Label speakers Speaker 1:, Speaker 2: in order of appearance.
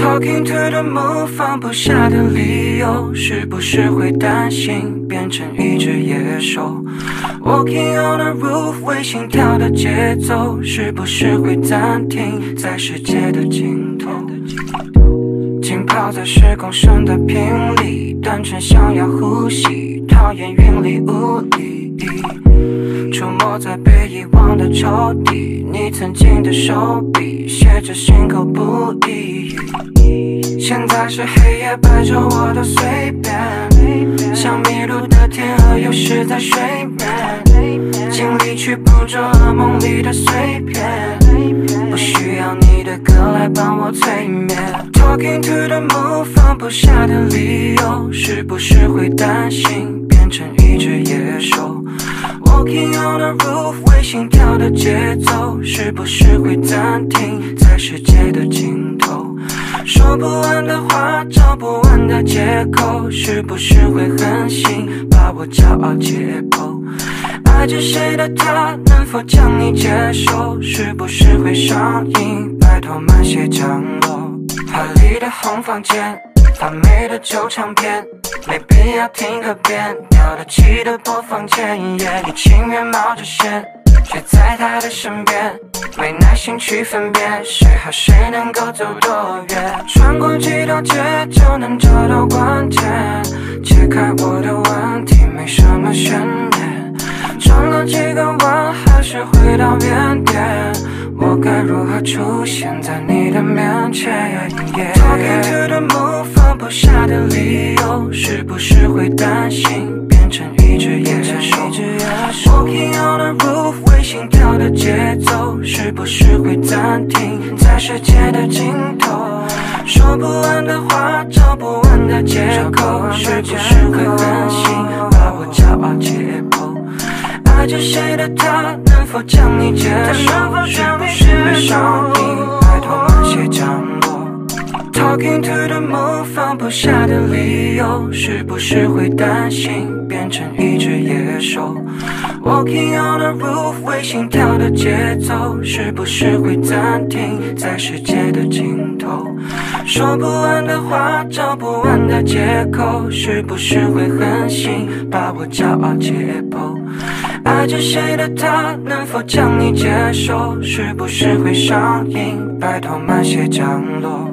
Speaker 1: Talking to the moon，放不下的理由，是不是会担心变成一只野兽？Walking on the roof，为心跳的节奏，是不是会暂停在世界的尽头？浸泡在时空声的瓶里，单纯想要呼吸，讨厌云里雾里。出没在被遗忘的抽屉，你曾经的手笔写着心口不一。现在是黑夜，白昼我都随便，像迷路的天鹅，有时在水面，尽力去捕捉噩梦里的碎片，不需要你的歌来帮我催眠。Talking to the moon，放不下的理由，是不是会担心变成一只野 on the roof，为心跳的节奏，是不是会暂停在世界的尽头？说不完的话，找不完的借口，是不是会狠心把我骄傲解剖？爱着谁的他，能否将你接受？是不是会上瘾？拜托慢些降落。华丽的红房间，发霉的旧唱片，没必要听个遍。掉得起的播放键，你情愿冒着险。却在他的身边，没耐心去分辨谁和谁能够走多远。穿过几条街就能找到关键，解开我的问题没什么悬念。转了几个弯还是回到原点，我该如何出现在你的面前？Talking to the moon，放不下的理由，是不是会担心变成一只野兽？Walking on the roof 为。心跳的节奏是不是会暂停在世界的尽头？说不完的话，找不完的借口，是不是会狠心把我骄傲解剖？爱着谁的他，否将你接受？是不是会上瘾？拜托慢些降落。Talking to the moon，放不下的理由，是不是会担心变成一只野兽？Walking on the roof，为心跳的节奏，是不是会暂停在世界的尽头？说不完的话，找不完的借口，是不是会狠心把我骄傲解剖？爱着谁的他，能否将你接受？是不是会上瘾？拜托慢些降落。